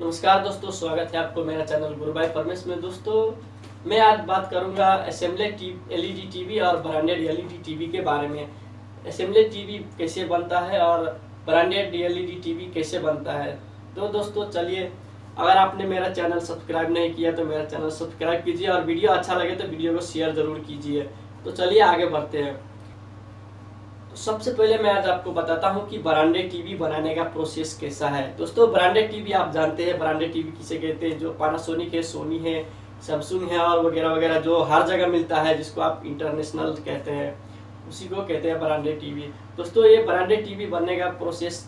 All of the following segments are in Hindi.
नमस्कार दोस्तों, स्वागत है आपको मेरा चैनल गुरुभाई परमेश में। दोस्तों, मैं आज बात करूँगा असेंबली एलईडी टीवी और ब्रांडेड एलईडी टीवी के बारे में। असेंबली टीवी कैसे बनता है और ब्रांडेड एलईडी टीवी कैसे बनता है? तो दोस्तों, चलिए, अगर आपने मेरा चैनल सब्सक्राइब नहीं किया तो मेरा चैनल सब्सक्राइब कीजिए और वीडियो अच्छा लगे तो वीडियो को शेयर ज़रूर कीजिए। तो चलिए, आगे बढ़ते हैं। तो सबसे पहले मैं आज आपको बताता हूँ कि ब्रांडेड टीवी बनाने का प्रोसेस कैसा है। दोस्तों ब्रांडेड टीवी आप जानते हैं ब्रांडेड टीवी किसे कहते हैं? जो पानासोनिक है सोनी है सैमसंग है और वगैरह वगैरह, जो हर जगह मिलता है, जिसको आप इंटरनेशनल कहते हैं, उसी को कहते हैं ब्रांडेड टीवी दोस्तों, ये ब्रांडेड टीवी बनने का प्रोसेस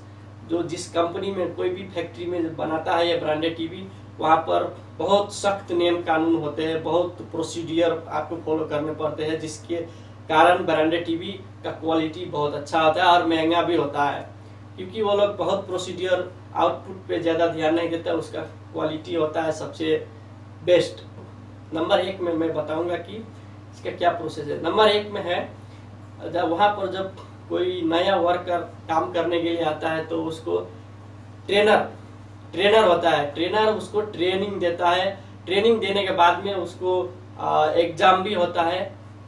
जो जिस कंपनी में, कोई भी फैक्ट्री में बनाता है ये ब्रांडेड टीवी वहाँ पर बहुत सख्त नियम कानून होते हैं, बहुत प्रोसीडियर आपको फॉलो करने पड़ते हैं, जिसके कारण ब्रांडेड टीवी का क्वालिटी बहुत अच्छा होता है और महँगा भी होता है। क्योंकि वो लोग बहुत प्रोसीडियर आउटपुट पे ज़्यादा ध्यान नहीं देता, उसका क्वालिटी होता है सबसे बेस्ट नंबर एक में मैं बताऊँगा कि इसका क्या प्रोसेस है। नंबर एक में है, जब वहाँ पर जब कोई नया वर्कर काम करने के लिए आता है तो उसको ट्रेनर ट्रेनर होता है। ट्रेनर उसको ट्रेनिंग देता है। ट्रेनिंग देने के बाद में उसको एग्ज़ाम भी होता है।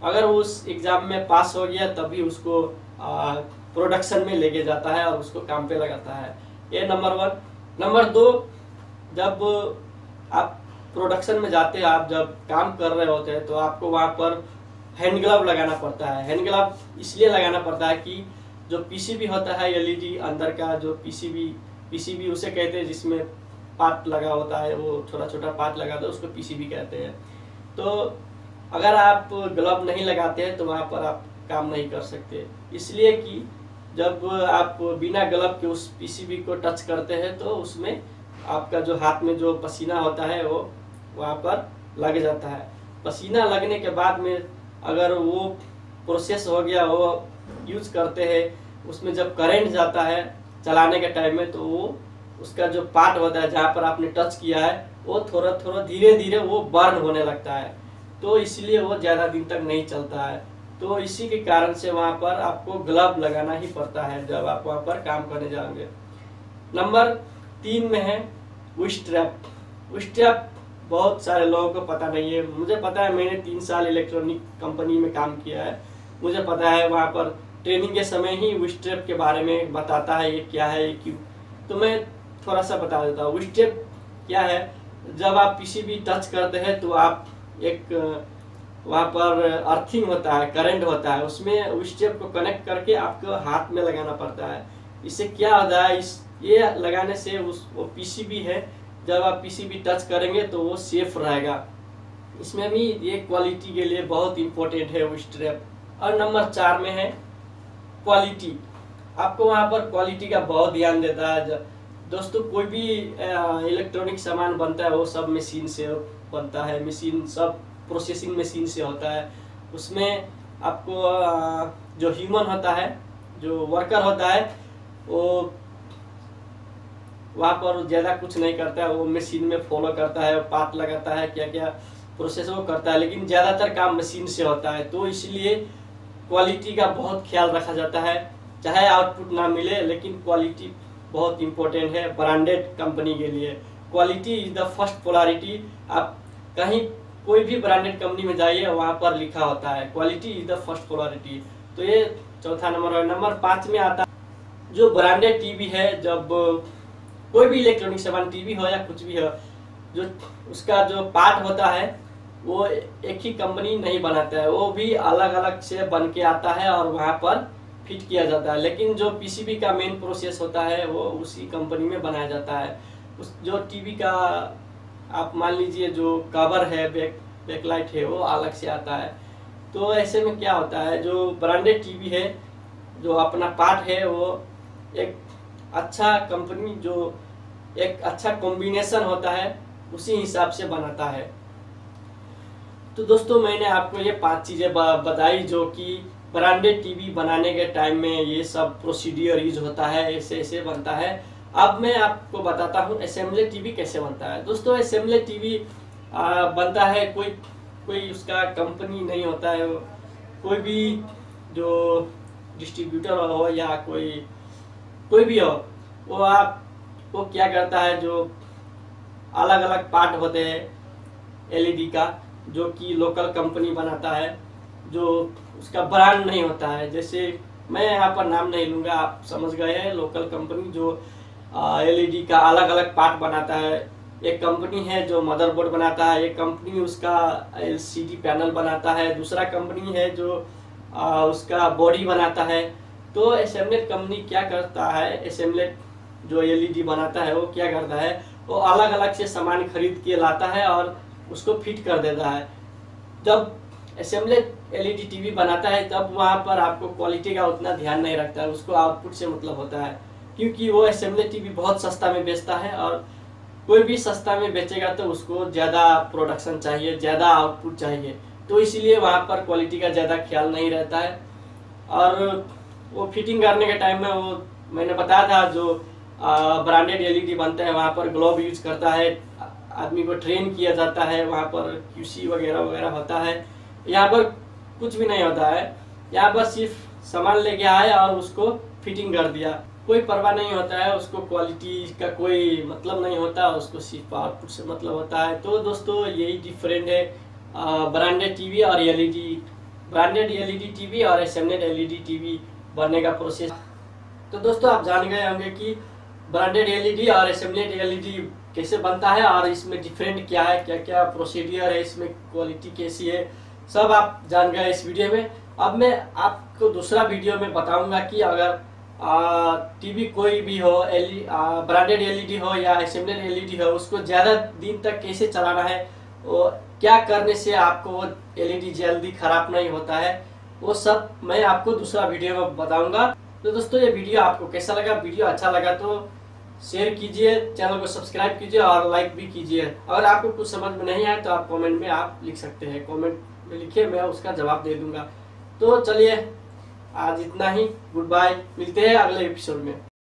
अगर उस एग्ज़ाम में पास हो गया, तभी उसको प्रोडक्शन में लेके जाता है और उसको काम पे लगाता है। ये नंबर वन नंबर दो जब आप प्रोडक्शन में जाते हैं, आप जब काम कर रहे होते हैं तो आपको वहाँ पर हैंड ग्लव लगाना पड़ता है। हैंड ग्लव इसलिए लगाना पड़ता है कि जो पीसीबी होता है एलईडी अंदर का जो पीसीबी पीसीबी उसे कहते हैं, जिसमें पार्ट लगा होता है, वो छोटा छोटा पार्ट लगा होता है, उसको पीसीबी कहते हैं। तो अगर आप ग्लव नहीं लगाते हैं तो वहाँ पर आप काम नहीं कर सकते। इसलिए कि जब आप बिना ग्लव के उस पीसीबी को टच करते हैं तो उसमें आपका जो हाथ में जो पसीना होता है, वो वहाँ पर लग जाता है। पसीना लगने के बाद में अगर वो प्रोसेस हो गया, वो यूज़ करते हैं, उसमें जब करंट जाता है चलाने के टाइम में तो वो उसका जो पार्ट होता है, जहाँ पर आपने टच किया है, वो थोड़ा थोड़ा धीरे धीरे वो बर्न होने लगता है। तो इसलिए वो ज़्यादा दिन तक नहीं चलता है। तो इसी के कारण से वहाँ पर आपको ग्लव लगाना ही पड़ता है जब आप वहाँ पर काम करने जाओगे। नंबर तीन में है विस्ट्रैप विस्ट्रैप बहुत सारे लोगों को पता नहीं है। मुझे पता है मैंने तीन साल इलेक्ट्रॉनिक कंपनी में काम किया है। मुझे पता है वहाँ पर ट्रेनिंग के समय ही विस्ट्रेप के बारे में बताता है ये क्या है, ये क्यों। तो मैं थोड़ा सा बता देता हूँ। विस्ट्रेप क्या है? जब आप किसी भी टच करते हैं तो आप एक वहाँ पर अर्थिंग होता है, करंट होता है, उसमें उस स्टेप को कनेक्ट करके आपको हाथ में लगाना पड़ता है। इससे क्या होता है, इस, ये लगाने से उस, वो पीसीबी है, जब आप पीसीबी टच करेंगे तो वो सेफ़ रहेगा। इसमें भी ये क्वालिटी के लिए बहुत इंपॉर्टेंट है वो स्ट्रेप और नंबर चार में है, क्वालिटी। आपको वहाँ पर क्वालिटी का बहुत ध्यान देता है। दोस्तों, कोई भी इलेक्ट्रॉनिक सामान बनता है, वो सब मशीन से बनता है मशीन सब प्रोसेसिंग मशीन से होता है। उसमें आपको जो ह्यूमन होता है, जो वर्कर होता है, वो वहाँ पर ज़्यादा कुछ नहीं करता है, वो मशीन में फॉलो करता है पार्ट लगाता है क्या क्या प्रोसेस वो करता है। लेकिन ज़्यादातर काम मशीन से होता है तो इसलिए क्वालिटी का बहुत ख्याल रखा जाता है। चाहे आउटपुट ना मिले, लेकिन क्वालिटी बहुत इंपॉर्टेंट है ब्रांडेड कंपनी के लिए। Quality is the first priority आप कहीं कोई भी ब्रांडेड कंपनी में जाइए, वहाँ पर लिखा होता है quality is the first priority तो ये चौथा नंबर है नंबर पाँच में आता जो ब्रांडेड टीवी है, जब कोई भी इलेक्ट्रॉनिक सामान टीवी हो या कुछ भी हो, जो उसका जो पार्ट होता है, वो एक ही कंपनी नहीं बनाता है। वो भी अलग अलग से बन के आता है और वहाँ पर फिट किया जाता है। लेकिन जो पीसीबी का मेन प्रोसेस होता है, वो उसी कंपनी में बनाया जाता है। उस जो टीवी का आप मान लीजिए जो कवर है बैक बैकलाइट है, वो अलग से आता है। तो ऐसे में क्या होता है, जो ब्रांडेड टीवी है, जो अपना पार्ट है, वो एक अच्छा कंपनी जो एक अच्छा कॉम्बिनेशन होता है, उसी हिसाब से बनाता है। तो दोस्तों, मैंने आपको ये पाँच चीज़ें बताई जो कि ब्रांडेड टीवी बनाने के टाइम में ये सब प्रोसीडियर यूज़ होता है, ऐसे ऐसे बनता है। अब मैं आपको बताता हूँ असेंबली टीवी कैसे बनता है। दोस्तों असेंबली टीवी बनता है, कोई कोई उसका कंपनी नहीं होता है, कोई भी जो डिस्ट्रीब्यूटर हो या कोई कोई भी हो, वो आप, वो क्या करता है, जो अलग अलग पार्ट होते हैं एलईडी का, जो कि लोकल कंपनी बनाता है, जो उसका ब्रांड नहीं होता है। जैसे मैं यहाँ पर नाम नहीं लूँगा, आप समझ गए हैं लोकल कंपनी जो एलईडी का अलग अलग पार्ट बनाता है। एक कंपनी है जो मदरबोर्ड बनाता है एक कंपनी उसका एलसीडी पैनल बनाता है दूसरा कंपनी है जो आ, उसका बॉडी बनाता है। तो एसेम्बलेट कंपनी क्या करता है? एसेम्बलेट जो एलईडी बनाता है वो क्या करता है? वो अलग अलग से सामान खरीद के लाता है और उसको फिट कर देता है। जब असेंबलेट एलईडी टीवी बनाता है तब वहाँ पर आपको क्वालिटी का उतना ध्यान नहीं रखता है उसको आउटपुट से मतलब होता है। क्योंकि वो असेंबलेट टीवी बहुत सस्ता में बेचता है और कोई भी सस्ता में बेचेगा तो उसको ज़्यादा प्रोडक्शन चाहिए, ज़्यादा आउटपुट चाहिए। तो इसीलिए वहाँ पर क्वालिटी का ज़्यादा ख्याल नहीं रहता है। और वो फिटिंग करने के टाइम में वो मैंने बताया था जो ब्रांडेड एलईडी बनता है, वहाँ पर ग्लोव यूज़ करता है, आदमी को ट्रेन किया जाता है, वहाँ पर क्यूसी वगैरह वगैरह होता है। यहाँ पर कुछ भी नहीं होता है। यहाँ पर सिर्फ़ सामान लेके आए और उसको फिटिंग कर दिया। कोई परवाह नहीं होता है, उसको क्वालिटी का कोई मतलब नहीं होता, उसको सिर्फ़ आउटपुट से मतलब होता है। तो दोस्तों, यही डिफरेंट है ब्रांडेड टीवी और एलईडी ब्रांडेड एलईडी टीवी और एसेम्बलेड एलईडी टीवी बनने का प्रोसेस तो दोस्तों, आप जान गए होंगे कि ब्रांडेड एलईडी और एसेम्बलेड एलईडी कैसे बनता है और इसमें डिफरेंट क्या है क्या क्या प्रोसीडियर है, इसमें क्वालिटी कैसी है, सब आप जान गए इस वीडियो में। अब मैं आपको दूसरा वीडियो में बताऊँगा कि अगर टीवी कोई भी हो, एल ब्रांडेड एलईडी हो या असेंबलेड एलईडी हो, उसको ज़्यादा दिन तक कैसे चलाना है, वो क्या करने से आपको वो एलईडी जल्दी खराब नहीं होता है, वो सब मैं आपको दूसरा वीडियो में बताऊँगा। तो दोस्तों, ये वीडियो आपको कैसा लगा? वीडियो अच्छा लगा तो शेयर कीजिए, चैनल को सब्सक्राइब कीजिए और लाइक भी कीजिए। अगर आपको कुछ समझ में नहीं आए तो आप कमेंट में आप लिख सकते हैं। कमेंट में लिखिए मैं उसका जवाब दे दूँगा। तो चलिए आज इतना ही। गुड बाय मिलते हैं अगले एपिसोड में।